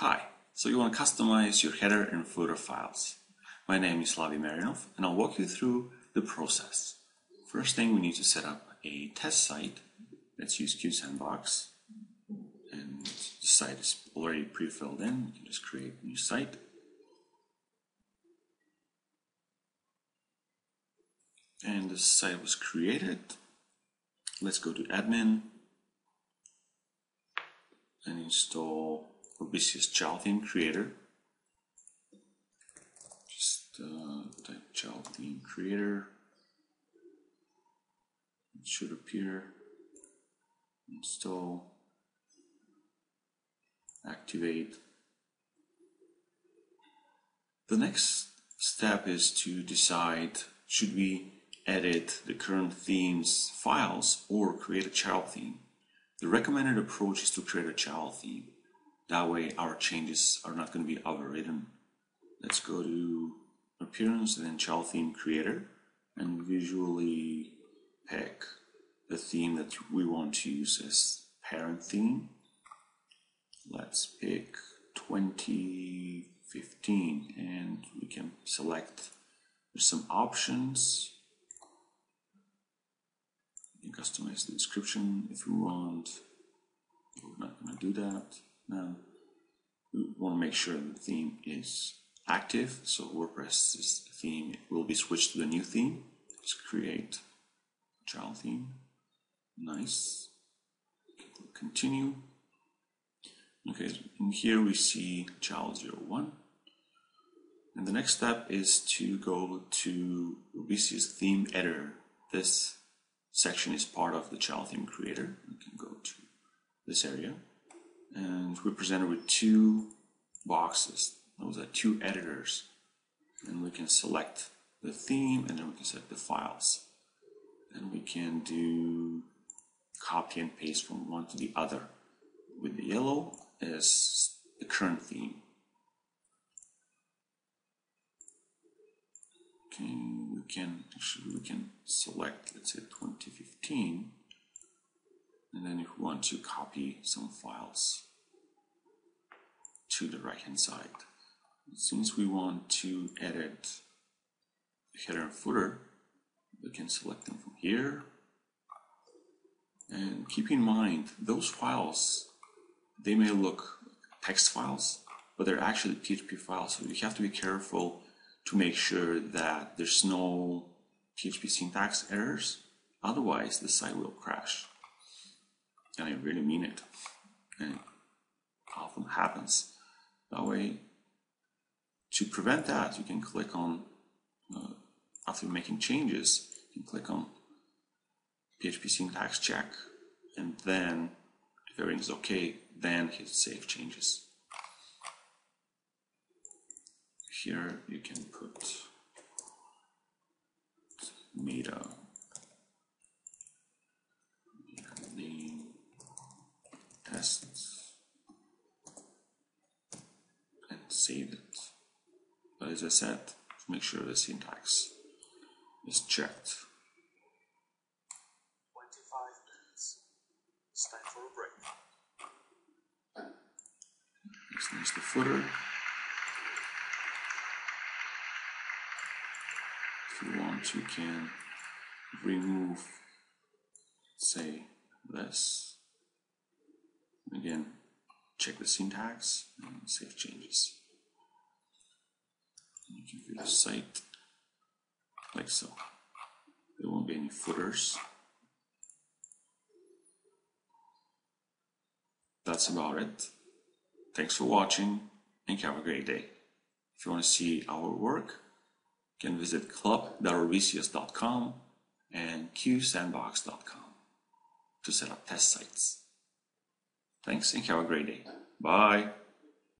Hi, so you want to customize your header and footer files. My name is Slavi Marinov and I'll walk you through the process. First thing we need to set up a test site. Let's use QSandbox. And the site is already pre-filled in. You can just create a new site. And the site was created. Let's go to admin and install Orbisius child theme creator. Just uh, type child theme creator. It should appear. Install. Activate. The next step is to decide should we edit the current theme's files or create a child theme. The recommended approach is to create a child theme. That way our changes are not going to be overridden. Let's go to appearance and then child theme creator and visually pick the theme that we want to use as parent theme. Let's pick 2015 and we can select some options you can customize the description if you want we're not going to do that now we want to make sure the theme is active so WordPress's theme. Will be switched to the new theme. Let's create child theme. Nice. Continue. Okay in here we see child 01 and the next step is to go to Orbisius theme editor. This section is part of the child theme creator. We can go to this area and we're presented with two boxes. Those are two editors. And we can select the theme and then we can select the files. And we can do copy and paste from one to the other. With the yellow is the current theme. Okay, we can actually we can select let's say 2015 and then if we want to copy some files to the right hand side since we want to edit the header and footer we can select them from here and keep in mind those files they may look text files but they're actually PHP files so you have to be careful to make sure that there's no PHP syntax errors otherwise the site will crash and I really mean it. And it often happens. That way, to prevent that, you can click on, uh, after making changes, you can click on PHP syntax check, and then, if everything is okay, then hit save changes. Here you can put meta and save it. But as I said, make sure the syntax is checked. 25 minutes. It's time for a break. This is the footer. If you want, you can remove, say, this Again, check the syntax and save changes. You the site like so. There won't be any footers. That's about it. Thanks for watching and have a great day. If you want to see our work, you can visit club.orbisius.com and qsandbox.com to set up test sites. Thanks and have a great day. Bye.